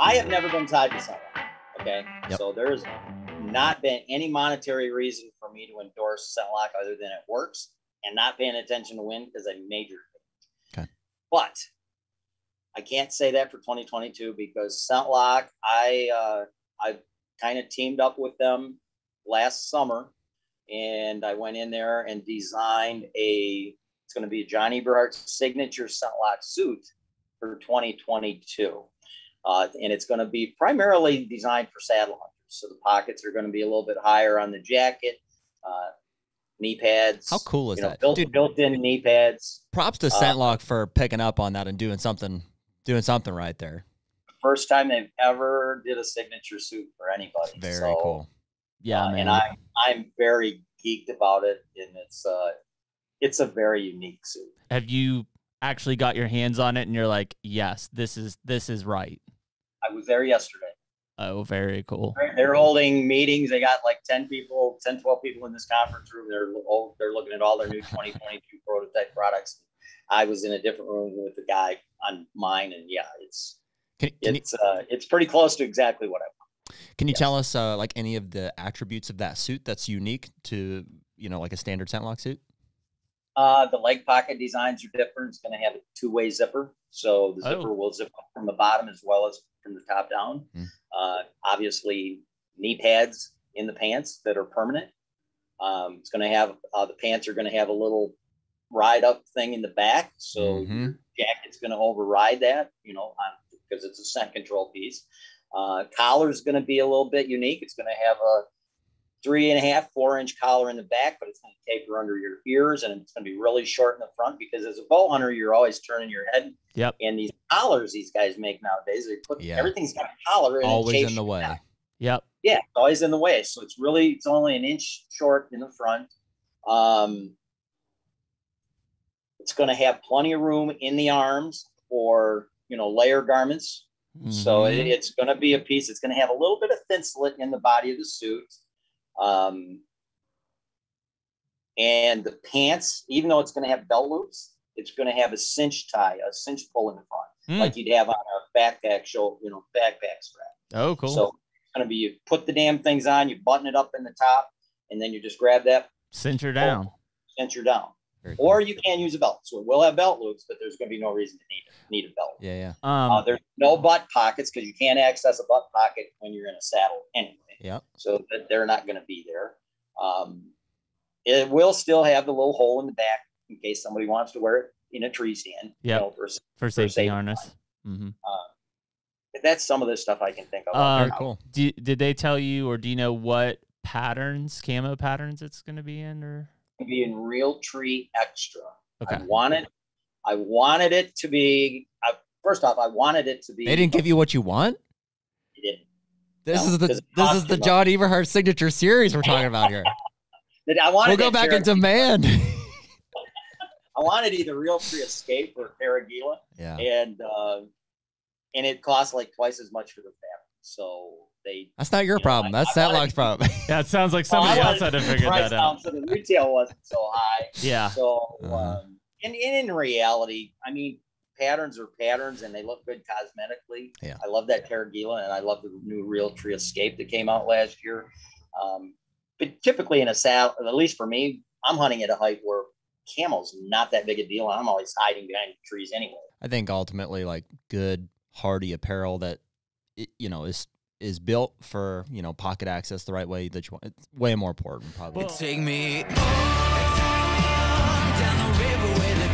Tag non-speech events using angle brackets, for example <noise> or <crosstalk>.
I have never been tied to someone. Okay. Yep. So there's not been any monetary reason for me to endorse ScentLok other than it works and not paying attention to win because I majored. Okay. But I can't say that for 2022 because ScentLok, I uh, I kind of teamed up with them last summer, and I went in there and designed a. It's going to be a Johnny Eberhart's signature ScentLok suit for 2022, uh, and it's going to be primarily designed for saddle hunters. So the pockets are going to be a little bit higher on the jacket. Uh, knee pads. How cool is you know, that? built, Dude, built-in knee pads. props to uh, ScentLok for picking up on that and doing something doing something right there. First time they've ever did a signature suit for anybody. Very So, cool. Yeah, uh, man. and I I'm very geeked about it, and it's uh it's a very unique suit. Have you actually got your hands on it and you're like, yes, this is this is right. I was there yesterday. Oh, very cool. They're, holding meetings. They got like 10 people, 10, 12 people in this conference room. They're oh, they're looking at all their new 2022 prototype products. I was in a different room with the guy on mine, and yeah, it's Can, can you it's uh it's pretty close to exactly what I want. can you tell us uh, like any of the attributes of that suit that's unique to you know like a standard ScentLok suit? Uh, the leg pocket designs are different. It's going to have a two-way zipper, so the Oh. zipper will zip up from the bottom as well as from the top down. Hmm. Uh, obviously, knee pads in the pants that are permanent. Um, it's going to have uh, the pants are going to have a little ride-up thing in the back, so Mhm. your jacket's going to override that, you know, because it's a scent control piece. Uh, is going to be a little bit unique. It's going to have a three and a half, four inch collar in the back, but it's going to taper under your ears and it's going to be really short in the front because as a bow hunter, you're always turning your head. Yep. And these collars these guys make nowadays, they put Yeah. everything's got a collar and it Always in the way. down. Yep. Yeah, it's always in the way. So it's really it's only an inch short in the front. Um, it's going to have plenty of room in the arms for you know layer garments. So it, it's going to be a piece. It's going to have a little bit of Thinsulate in the body of the suit. Um, and the pants, even though it's going to have belt loops, it's going to have a cinch tie, a cinch pull in the front, Mm. like you'd have on a backpack show, you know, backpack strap. Oh, cool. So it's going to be you put the damn things on, you button it up in the top, and then you just grab that, Cinch her down. cinch her down. Very cool. Or you can use a belt. So it will have belt loops, but there's going to be no reason to need need a belt. yeah, yeah, Um, Uh, there's no butt pockets because you can't access a butt pocket when you're in a saddle anyway. Yep. So that they're not going to be there. Um, it will still have the little hole in the back in case somebody wants to wear it in a tree stand. you Yep. know, for, for safety safety harness. hmm that's some of the stuff I can think of. Uh, cool. Do, did they tell you, or do you know what patterns, camo patterns, it's going to be in? Or be in real tree extra. okay, I wanted, I wanted it to be. I, first off, I wanted it to be. They didn't give you what you want. They didn't. This No, is the this is the too much. John Eberhart signature series we're talking about here. <laughs> I wanted we'll go back Cherokee- into man. <laughs> I wanted either Realtree Escape or Terra Gila. yeah. and uh, and it costs like twice as much for the fabric. So they That's not your you know, problem. I- That's I wanted- ScentLok's problem. yeah, it <laughs> sounds like Well, somebody else had to figure that out. down So the retail wasn't so high. Yeah, So Uh-huh. um, and, and in reality, I mean, patterns are patterns, and they look good cosmetically. Yeah. I love that Terra Gila, and I love the new Realtree Escape that came out last year. Um, but typically in a saddle, at least for me, I'm hunting at a height where camel's not that big a deal. and I'm always hiding behind trees anyway. I think ultimately like good hardy apparel that it, you know is is built for you know pocket access the right way that you want. It's way more important probably. Well- Take me on down the river where the